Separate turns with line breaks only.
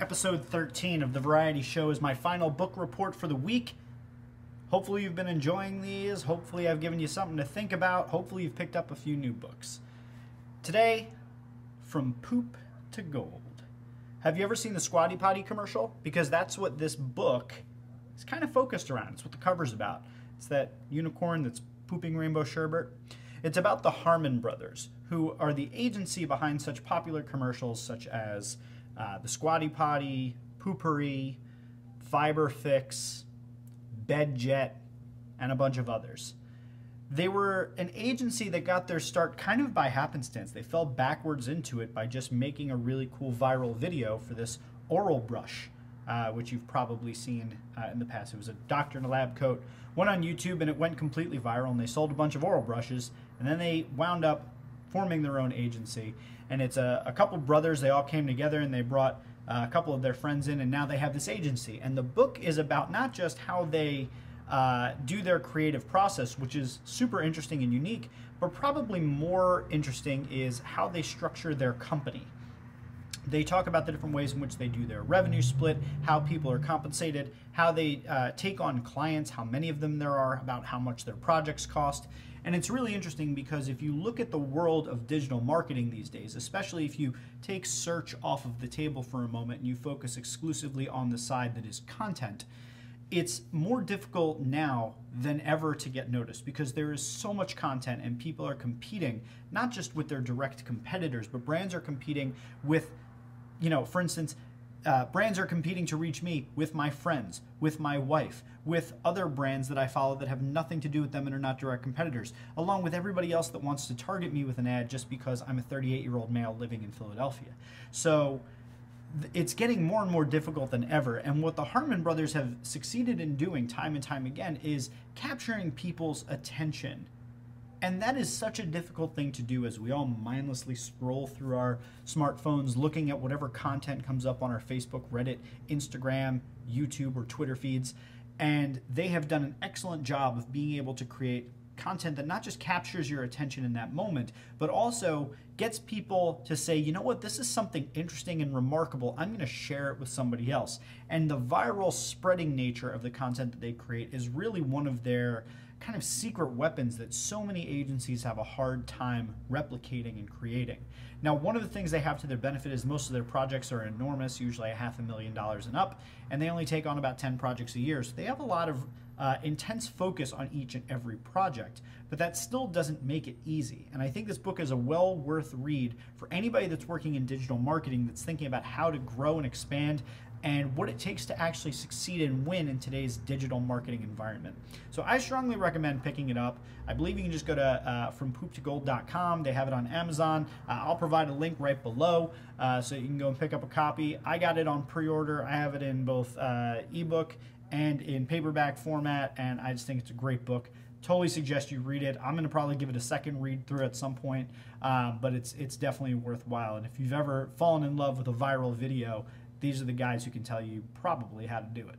episode 13 of the Variety Show is my final book report for the week. Hopefully, you've been enjoying these. Hopefully, I've given you something to think about. Hopefully, you've picked up a few new books. Today, From Poop to Gold. Have you ever seen the Squatty Potty commercial? Because that's what this book is kind of focused around. It's what the cover's about. It's that unicorn that's pooping rainbow sherbet. It's about the Harmon brothers, who are the agency behind such popular commercials such as uh, the Squatty Potty, Poo-Pourri, Fiber Fix, BedJet, and a bunch of others. They were an agency that got their start kind of by happenstance. They fell backwards into it by just making a really cool viral video for this Orabrush, uh, which you've probably seen uh, in the past. It was a doctor in a lab coat. Went on YouTube and it went completely viral, and they sold a bunch of Orabrushes, and then they wound up forming their own agency. And it's a, a couple brothers, they all came together and they brought uh, a couple of their friends in, and now they have this agency. And the book is about not just how they uh, do their creative process, which is super interesting and unique, but probably more interesting is how they structure their company. They talk about the different ways in which they do their revenue split, how people are compensated, how they uh, take on clients, how many of them there are, about how much their projects cost. And it's really interesting because if you look at the world of digital marketing these days, especially if you take search off of the table for a moment and you focus exclusively on the side that is content, it's more difficult now than ever to get noticed because there is so much content and people are competing not just with their direct competitors, but brands are competing with, you know, for instance, uh, brands are competing to reach me with my friends, with my wife, with other brands that I follow that have nothing to do with them and are not direct competitors, along with everybody else that wants to target me with an ad just because I'm a 38 year old male living in Philadelphia. So it's getting more and more difficult than ever. And what the Harmon brothers have succeeded in doing time and time again is capturing people's attention. And that is such a difficult thing to do as we all mindlessly scroll through our smartphones looking at whatever content comes up on our Facebook, Reddit, Instagram, YouTube, or Twitter feeds. And they have done an excellent job of being able to create content that not just captures your attention in that moment, but also gets people to say, you know what, this is something interesting and remarkable. I'm going to share it with somebody else. And the viral spreading nature of the content that they create is really one of their kind of secret weapons that so many agencies have a hard time replicating and creating. Now, one of the things they have to their benefit is most of their projects are enormous, usually a half a million dollars and up, and they only take on about 10 projects a year. So they have a lot of uh, intense focus on each and every project, but that still doesn't make it easy. And I think this book is a well worth read for anybody that's working in digital marketing that's thinking about how to grow and expand and what it takes to actually succeed and win in today's digital marketing environment. So I strongly recommend picking it up. I believe you can just go to uh, frompooptogold.com. They have it on Amazon. Uh, I'll provide a link right below uh, so you can go and pick up a copy. I got it on pre-order. I have it in both uh, ebook and in paperback format, and I just think it's a great book. Totally suggest you read it. I'm going to probably give it a second read through at some point, uh, but it's it's definitely worthwhile. And if you've ever fallen in love with a viral video, these are the guys who can tell you probably how to do it.